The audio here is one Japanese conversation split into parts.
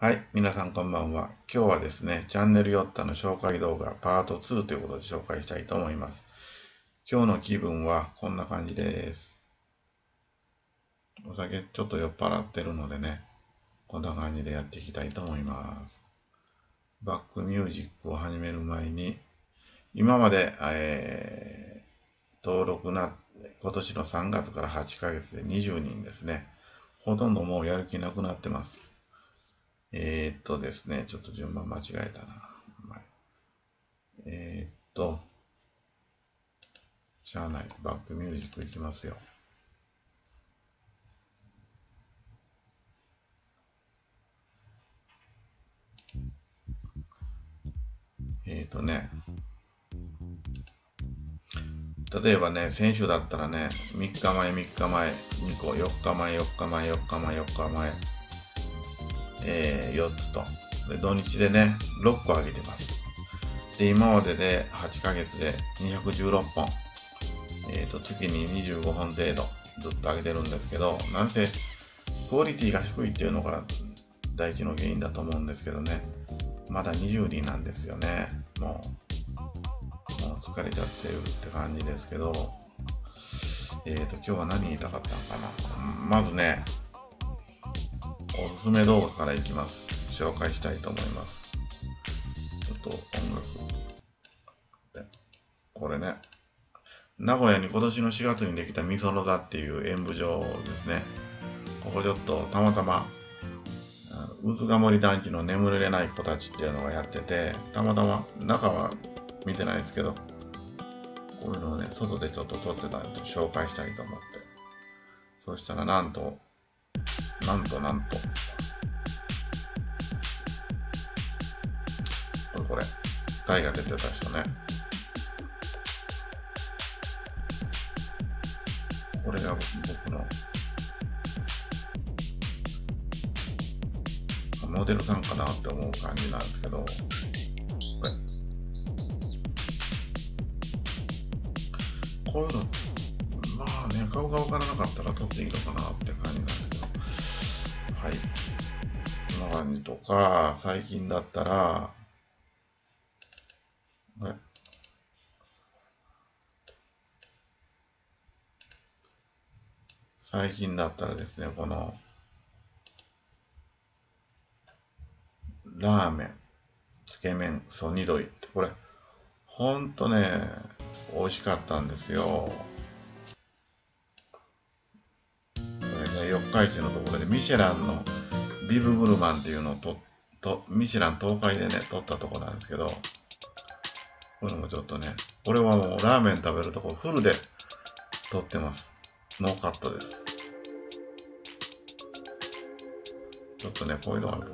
はい、皆さんこんばんは。今日はですね、チャンネルヨッタの紹介動画パート2ということで紹介したいと思います。今日の気分はこんな感じです。お酒ちょっと酔っ払ってるのでね、こんな感じでやっていきたいと思います。バックミュージックを始める前に、今まで、えー、登録な、今年の3月から8ヶ月で20人ですね。ほとんどもうやる気なくなってます。えー、っとですね、ちょっと順番間違えたな。えー、っと、しゃあない。バックミュージックいきますよ。えー、っとね、例えばね、先週だったらね、3日前、3日前、2個、4日前4日前、4日前、4日前、4日前、えー、4つと。で、土日でね、6個上げてます。で、今までで8ヶ月で216本。えっ、ー、と、月に25本程度ずっと上げてるんですけど、なんせ、クオリティが低いっていうのが第一の原因だと思うんですけどね。まだ20人なんですよね。もう、もう疲れちゃってるって感じですけど、えっ、ー、と、今日は何言いたかったのかな。まずね、おすすめ動画からいきます。紹介したいと思います。ちょっと音楽。これね、名古屋に今年の4月にできたみその座っていう演舞場ですね。ここちょっとたまたま、うずが森団地の眠れない子たちっていうのがやってて、たまたま中は見てないですけど、こういうのをね、外でちょっと撮ってたんで紹介したいと思って。そしたらなんと、なんとなんと。これこれ。タイが出てた人ね。これが僕のモデルさんかなって思う感じなんですけど、これ。こういうの、まあね、顔がわからなかったら撮っていいのかなって感じなんで、はい。こんな感じとか、最近だったら、これ。最近だったらですね、この、ラーメン、つけ麺、ソニドイって、これ、ほんとね、美味しかったんですよ。れね、四日市のところでミシェランのビブグルマンっていうのをと、と、ミシェラン東海でね、取ったとこなんですけど、これもちょっとね、これはもうラーメン食べるとこフルで撮ってます。ノーカットです。ちょっとね、こういうのがある。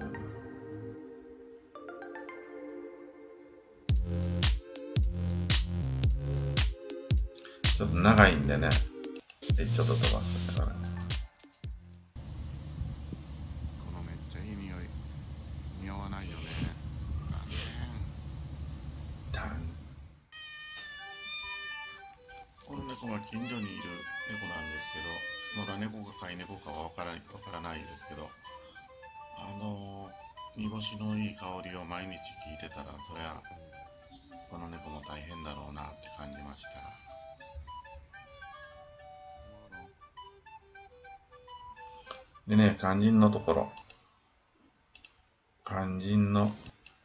ちょっと長いんでね、ちょっと飛ばすだから。このめっちゃいい匂い、似合わないよね。この猫が近所にいる猫なんですけど、まだ猫が飼い猫かはわからわからないですけど、あの煮干しのいい香りを毎日聞いてたら、そりゃ、この猫も大変だろうなって感じました。でね、肝心のところ。肝心の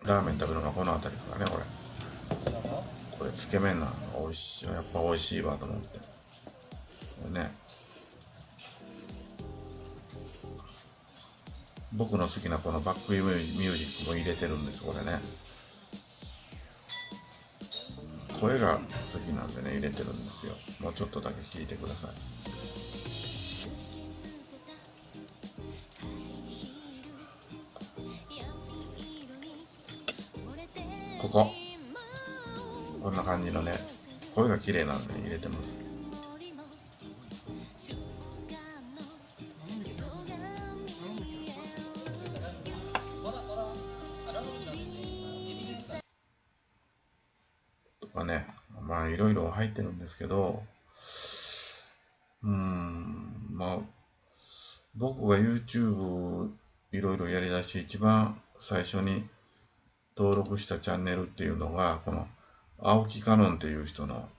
ラーメン食べるのがこの辺りからね、これ。これ、つけ麺なの。美味しい。やっぱ美味しいわと思って。これね。僕の好きなこのバックミュージックも入れてるんです、これね。声が好きなんでね、入れてるんですよ。もうちょっとだけ聞いてください。ここ。こんな感じのね、声が綺麗なんで、入れてます。とかね、まあいろいろ入ってるんですけど、うん、まあ、僕が YouTube いろいろやりだし、一番最初に登録したチャンネルっていうのが、この青木かのんっていう人の、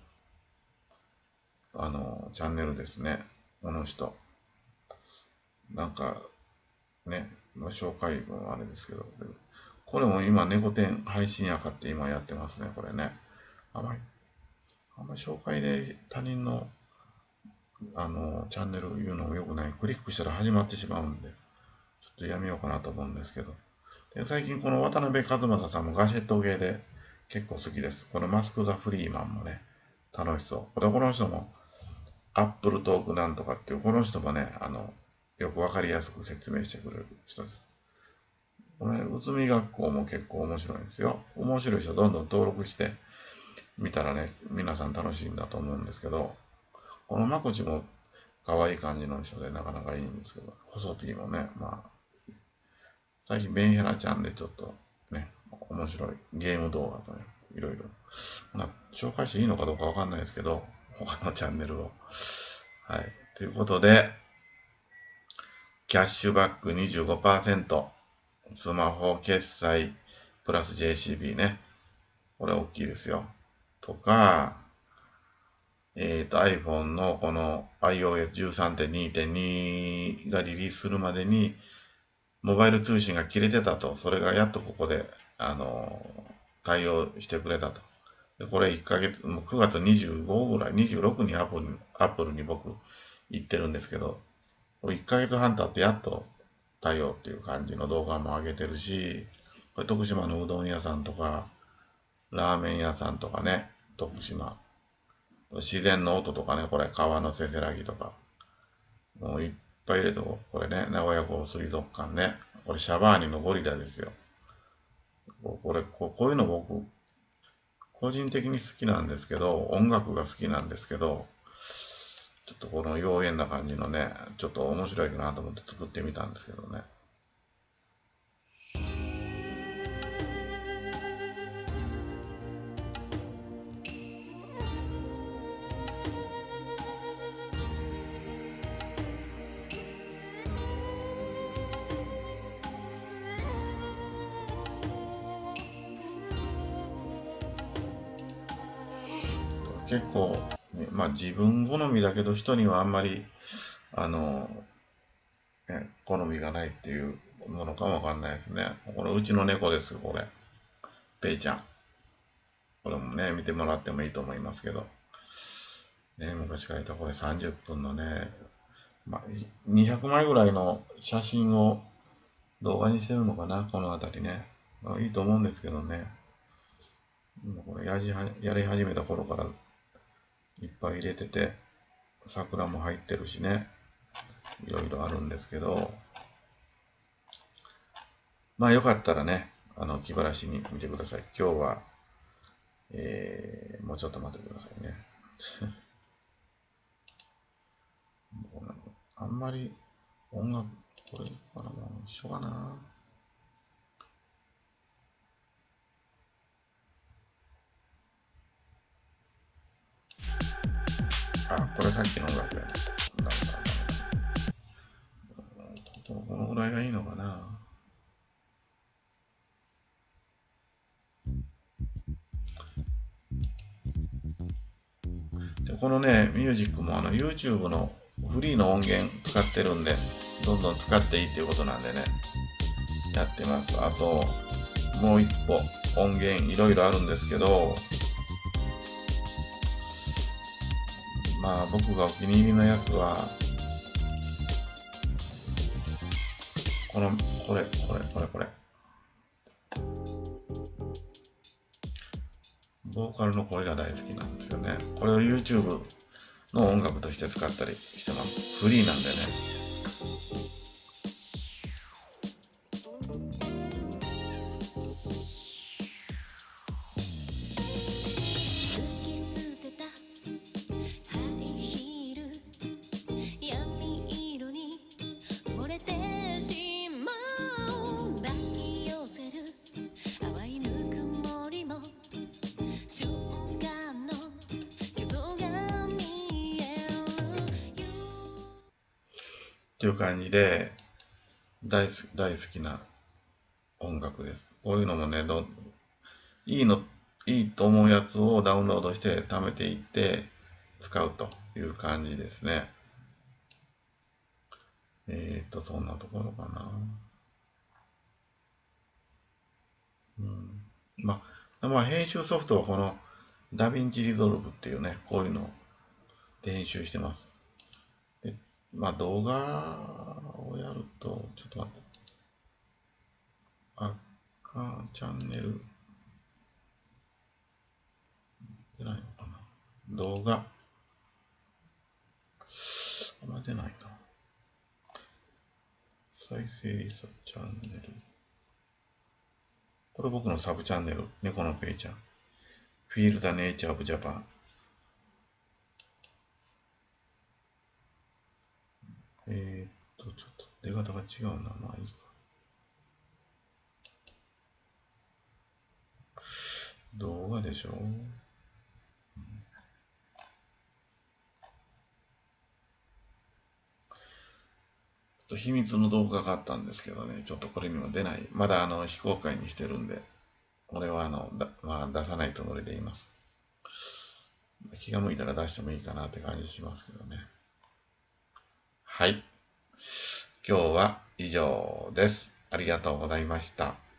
あの、チャンネルですね。この人。なんか、ね、ま、紹介もあれですけど、これも今、猫店配信やかって今やってますね、これね。あんまり、あんまり紹介で他人の、あの、チャンネル言うのも良くない。クリックしたら始まってしまうんで、ちょっとやめようかなと思うんですけど。で最近この渡辺和正さんもガジェット系で結構好きです。このマスク・ザ・フリーマンもね、楽しそう。これこの人も、アップルトークなんとかっていう、この人もね、あの、よくわかりやすく説明してくれる人です。これ、うつみ学校も結構面白いんですよ。面白い人どんどん登録してみたらね、皆さん楽しいんだと思うんですけど、このまこちも可愛い感じの人でなかなかいいんですけど、細ピーもね、まあ、最近ベンヘラちゃんでちょっと、面白いゲーム動画とね、いろいろ、まあ、紹介していいのかどうかわかんないですけど、他のチャンネルを。はい。ということで、キャッシュバック25%、スマホ決済プラス JCB ね。これ大きいですよ。とか、えっ、ー、と iPhone のこの iOS13.2.2 がリリースするまでに、モバイル通信が切れてたと。それがやっとここで、あの、対応してくれたと。でこれ1ヶ月、もう9月25ぐらい、26にアップルアップルに僕行ってるんですけど、1ヶ月半経ってやっと対応っていう感じの動画も上げてるし、これ徳島のうどん屋さんとか、ラーメン屋さんとかね、徳島。自然の音とかね、これ川のせせらぎとか。もういっぱい入れてこれね、名古屋港水族館ね。これシャバーニのゴリラですよ。これこ、こういうの僕、個人的に好きなんですけど、音楽が好きなんですけど、ちょっとこの妖艶な感じのね、ちょっと面白いかなと思って作ってみたんですけどね。結構ね、まあ自分好みだけど人にはあんまり、あの、ね、好みがないっていうものかもわかんないですね。これうちの猫ですよ、これ。ペイちゃん。これもね、見てもらってもいいと思いますけど。ね、昔から言ったこれ30分のね、まあ、200枚ぐらいの写真を動画にしてるのかな、この辺りね。まあ、いいと思うんですけどね。これやじはやり始めた頃からいっぱい入れてて、桜も入ってるしね、いろいろあるんですけど、まあよかったらね、あの、気晴らしに見てください。今日は、えー、もうちょっと待ってくださいね。あんまり音楽、これからも一緒かな。あ、これさっきの音楽やな。このぐらいがいいのかな。でこのね、ミュージックもあの YouTube のフリーの音源使ってるんで、どんどん使っていいっていうことなんでね、やってます。あと、もう一個音源いろいろあるんですけど、まあ僕がお気に入りのやつは、この、これ、これ、これ、これ。ボーカルの声が大好きなんですよね。これを YouTube の音楽として使ったりしてます。フリーなんでね。っていう感じで、大好き大好きな音楽です。こういうのもね、どいいの、いいと思うやつをダウンロードして貯めていって使うという感じですね。えっ、と、そんなところかな。うん。まあ、まあ、編集ソフトはこの DaVinci Resolve っていうね、こういうので編集してます。まあ、動画をやると、ちょっと待って。あかチャンネル。出ないのかな動画。あんま出ないな。再生リサチャンネル。これ僕のサブチャンネル、猫のペイちゃん。Feel the Nature of Japan。えー、っと、ちょっと出方が違うな。まあいいか。動画でしょ？と秘密の動画があったんですけどね、ちょっとこれには出ない。まだあの非公開にしてるんで、俺はあのだ、まあ、出さないつもりでいます。気が向いたら出してもいいかなって感じしますけどね。はい。今日は以上です。ありがとうございました。